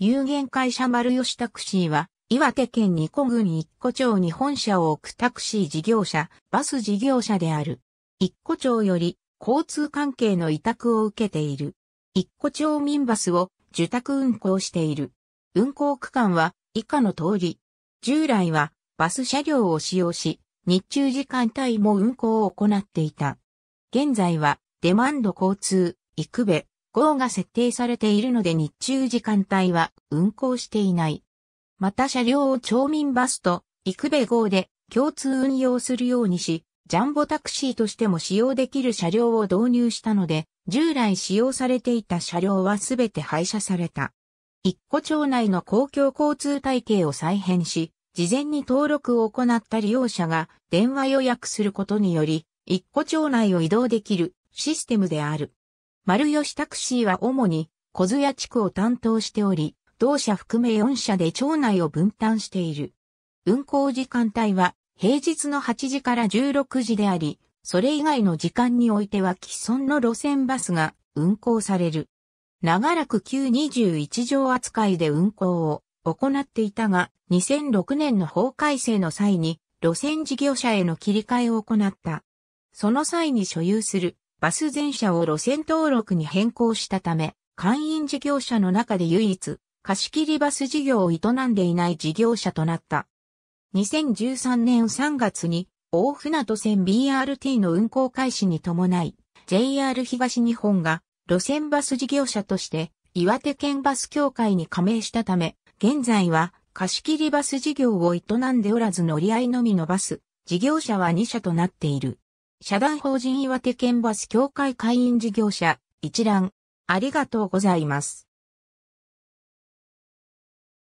有限会社丸吉タクシーは、岩手県二古郡一古町に本社を置くタクシー事業者、バス事業者である。一古町より交通関係の委託を受けている。一古町民バスを受託運行している。運行区間は以下の通り。従来はバス車両を使用し、日中時間帯も運行を行っていた。現在はデマンド交通、育部、号が設定されているので日中時間帯は運行していない。また車両を町民バスと育部号で共通運用するようにし、ジャンボタクシーとしても使用できる車両を導入したので、従来使用されていた車両はすべて廃車された。一個町内の公共交通体系を再編し、事前に登録を行った利用者が電話予約することにより、一個町内を移動できるシステムである。丸吉タクシーは主に小津屋地区を担当しており、同社含め4社で町内を分担している。運行時間帯は平日の8時から16時であり、それ以外の時間においては既存の路線バスが運行される。長らく旧21条扱いで運行を行っていたが、2006年の法改正の際に路線事業者への切り替えを行った。その際に所有するバス全車を路線登録に変更したため、会員事業者の中で唯一貸切バス事業を営んでいない事業者となった。2013年3月に大船渡線 BRT の運行開始に伴い、JR 東日本が路線バス事業者として岩手県バス協会に加盟したため、現在は貸切バス事業を営んでおらず乗り合いのみのバス、事業者は2社となっている。社団法人岩手県バス協会会員事業者、一覧。ありがとうございます。